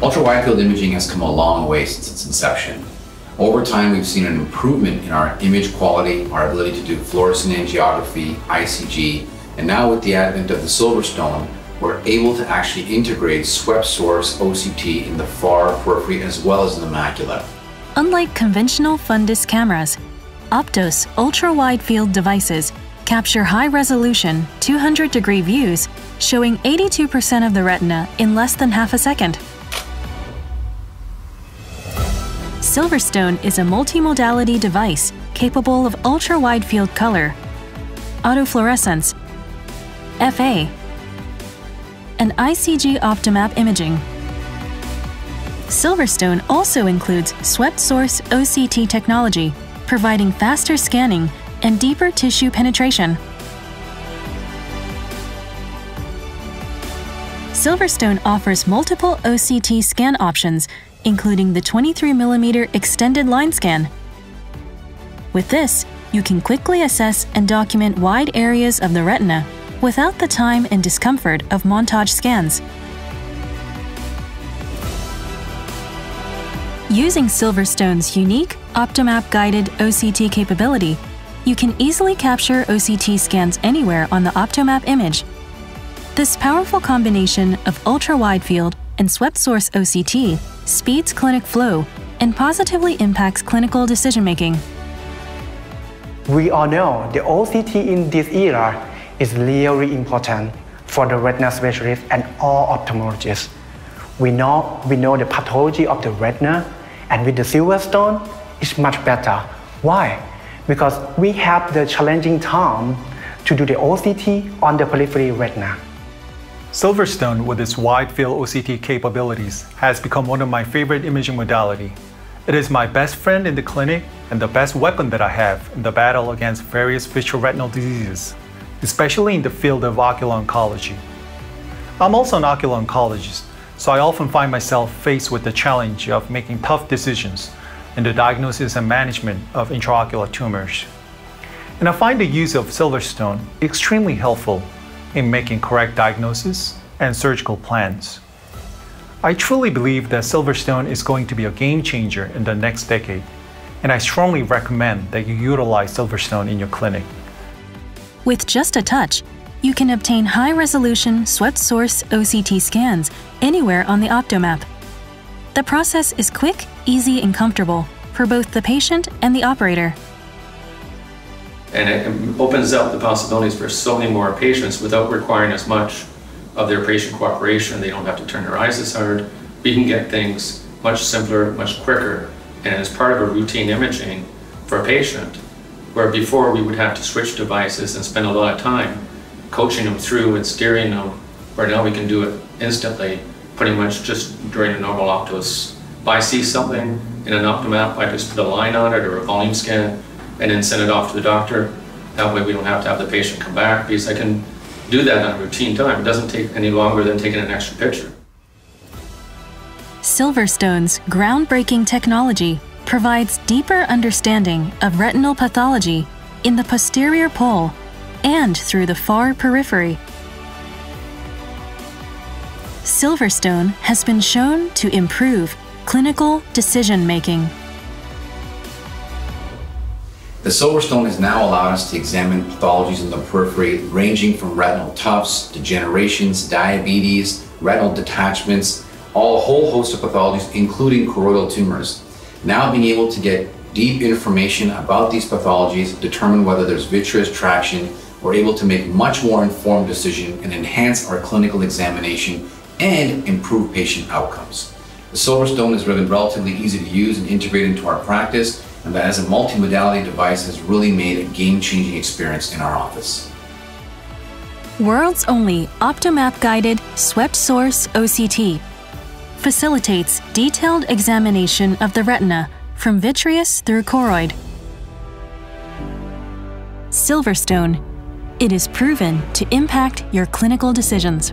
Ultra-wide field imaging has come a long way since its inception. Over time, we've seen an improvement in our image quality, our ability to do fluorescent angiography, ICG, and now with the advent of the Silverstone, we're able to actually integrate swept source OCT in the far periphery as well as in the macula. Unlike conventional fundus cameras, Optos ultra-wide field devices capture high-resolution 200-degree views showing 82% of the retina in less than half a second. Silverstone is a multimodality device capable of ultra-wide field color, autofluorescence, FA, and ICG Optomap imaging. Silverstone also includes swept source OCT technology, providing faster scanning and deeper tissue penetration. Silverstone offers multiple OCT scan options, including the 23mm extended line scan. With this, you can quickly assess and document wide areas of the retina without the time and discomfort of montage scans. Using Silverstone's unique Optomap-guided OCT capability, you can easily capture OCT scans anywhere on the Optomap image. This powerful combination of ultra-wide field and swept source OCT speeds clinic flow and positively impacts clinical decision-making. We all know the OCT in this era is really important for the retina specialist and all ophthalmologists. We know, we know the pathology of the retina, and with the Silverstone, it's much better. Why? Because we have the challenging time to do the OCT on the periphery retina. Silverstone, with its wide field OCT capabilities, has become one of my favorite imaging modality. It is my best friend in the clinic and the best weapon that I have in the battle against various vitreoretinal diseases especially in the field of ocular oncology. I'm also an ocular oncologist, so I often find myself faced with the challenge of making tough decisions in the diagnosis and management of intraocular tumors. And I find the use of Silverstone extremely helpful in making correct diagnosis and surgical plans. I truly believe that Silverstone is going to be a game changer in the next decade, and I strongly recommend that you utilize Silverstone in your clinic. With just a touch, you can obtain high-resolution swept source OCT scans anywhere on the Optomap. The process is quick, easy, and comfortable for both the patient and the operator. And it opens up the possibilities for so many more patients without requiring as much of their patient cooperation. They don't have to turn their eyes as hard. We can get things much simpler, much quicker. And as part of a routine imaging for a patient, where before we would have to switch devices and spend a lot of time coaching them through and steering them, where now we can do it instantly, pretty much just during a normal Optos. If I see something in an Optomap, I just put a line on it or a volume scan and then send it off to the doctor. That way we don't have to have the patient come back because I can do that on a routine time. It doesn't take any longer than taking an extra picture. Silverstone's groundbreaking technology provides deeper understanding of retinal pathology in the posterior pole and through the far periphery. Silverstone has been shown to improve clinical decision making. The Silverstone has now allowed us to examine pathologies in the periphery ranging from retinal tufts, degenerations, diabetes, retinal detachments, all a whole host of pathologies, including choroidal tumors. Now being able to get deep information about these pathologies, determine whether there's vitreous traction, we're able to make much more informed decision and enhance our clinical examination and improve patient outcomes. The Silverstone is really relatively easy to use and integrate into our practice, and that as a multimodality device has really made a game-changing experience in our office. World's only Optomap guided swept source OCT facilitates detailed examination of the retina from vitreous through choroid. Silverstone. It is proven to impact your clinical decisions.